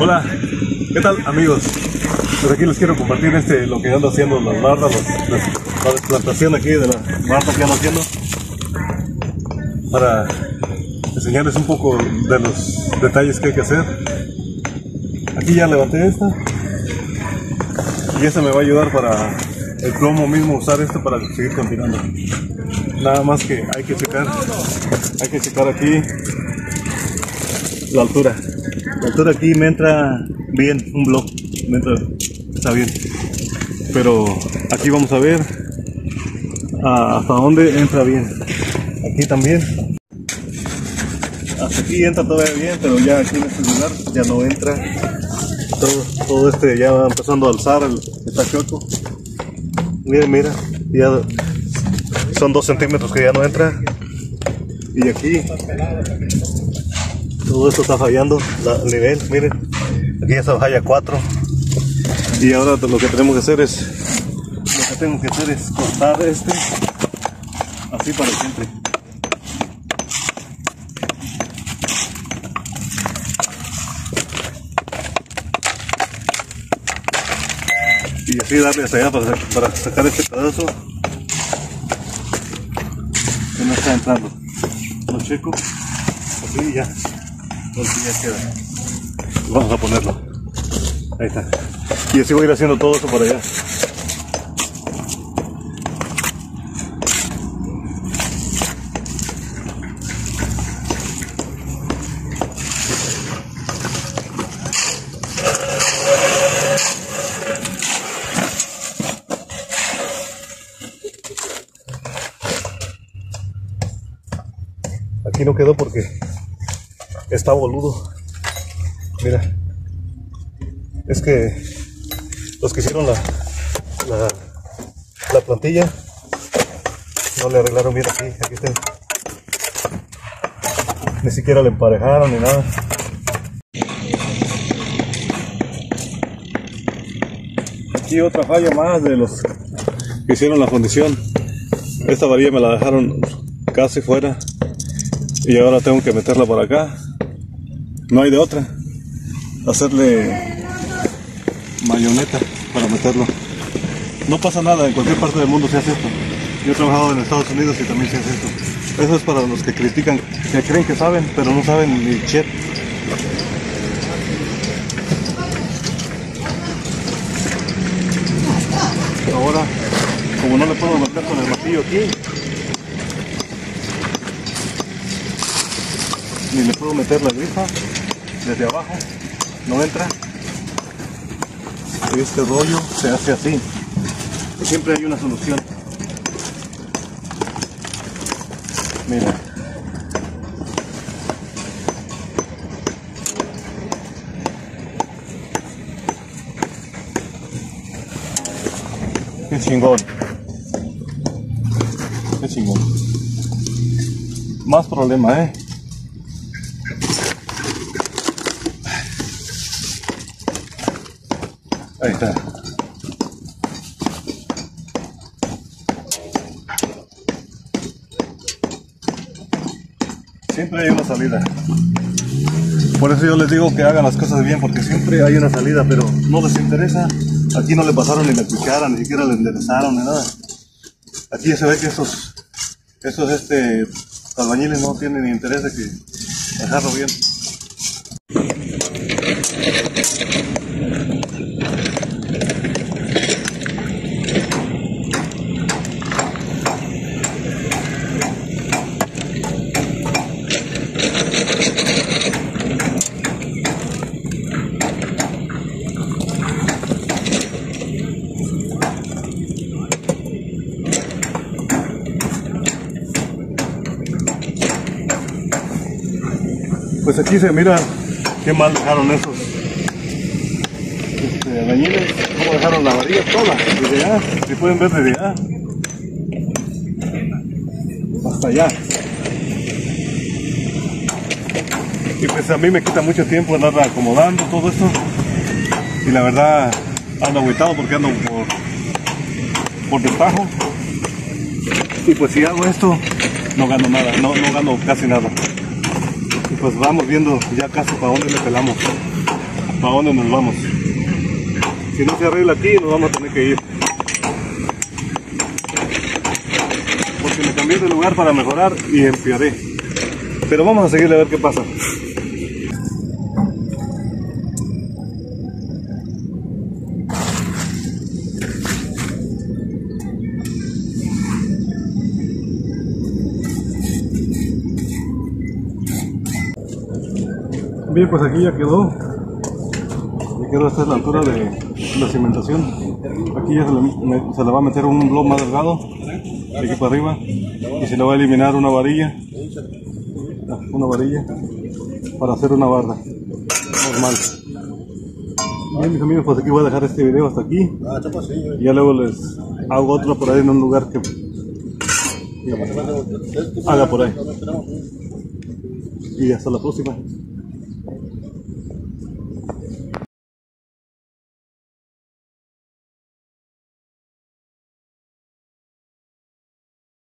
Hola, ¿qué tal amigos? Pues aquí les quiero compartir este, lo que ando haciendo las bardas, los- las- la desplantación aquí de la barda que ando haciendo para enseñarles un poco de los detalles que hay que hacer. Aquí ya levanté esta y esta me va a ayudar para el plomo mismo usar esto para seguir continuando. Nada más que hay que checar, hay que checar aquí la altura. Altura aquí me entra bien, un blog, me entra, está bien. Pero aquí vamos a ver ah, hasta dónde entra bien. Aquí también. Hasta aquí entra todavía bien, pero ya aquí en este lugar ya no entra. Todo, todo este ya va empezando a alzar, el, está choco. Miren, mira, ya son dos centímetros que ya no entra. Y aquí todo esto está fallando la- el nivel, miren. Aquí ya se falla 4. Y ahora lo que tenemos que hacer es. Lo que tengo que hacer es cortar este. Así para siempre. Y así darle hasta allá para, para sacar este pedazo que no está entrando. Lo checo. Así y ya. Vamos a ponerlo. Ahí está. Y así voy a ir haciendo todo eso para allá. Aquí no quedó porque está boludo. Mira. Es que los que hicieron la, la, la plantilla no le arreglaron bien aquí. Aquí está. Ni siquiera le emparejaron ni nada. Aquí otra falla más de los que hicieron la fundición. Esta varilla me la dejaron casi fuera y ahora tengo que meterla por acá. No hay de otra. Hacerle mayoneta para meterlo. No pasa nada, en cualquier parte del mundo se hace esto. Yo he trabajado en Estados Unidos y también se hace esto. Eso es para los que critican, que creen que saben, pero no saben ni chet. Ahora, como no le puedo meter con el martillo aquí, ni le puedo meter la grifa desde abajo, no entra. Este rollo se hace así. Siempre hay una solución. Mira. Qué chingón. Qué chingón. Más problema, ¿eh? Ahí está. Siempre hay una salida. Por eso yo les digo que hagan las cosas bien, porque siempre hay una salida, pero no les interesa. Aquí no le pasaron ni la cuchara, ni siquiera le enderezaron, ni nada. Aquí se ve que estos, estos este, albañiles no tienen interés de que dejarlo bien. Pues aquí se mira qué mal dejaron esos este, albañiles, cómo dejaron la varilla toda, desde allá, si pueden ver desde allá hasta allá. Y pues a mí me quita mucho tiempo andar acomodando todo esto. Y la verdad ando agüitado porque ando por, por destajo. Y pues si hago esto, no gano nada, no, no gano casi nada. Pues vamos viendo ya casi para dónde le pelamos, para dónde nos vamos. Si no se arregla aquí, nos vamos a tener que ir. Porque me cambié de lugar para mejorar y empeoré. Pero vamos a seguirle a ver qué pasa. Bien, pues aquí ya quedó. Ya quedó, esta es la altura de la cimentación. Aquí ya se le, me- se le va a meter un bloque más delgado, de aquí para arriba, y se le va a eliminar una varilla, ah, una varilla, para hacer una barra normal. Bien, mis amigos, pues aquí voy a dejar este video hasta aquí. Y ya luego les hago otro por ahí en un lugar que haga por ahí. Y hasta la próxima.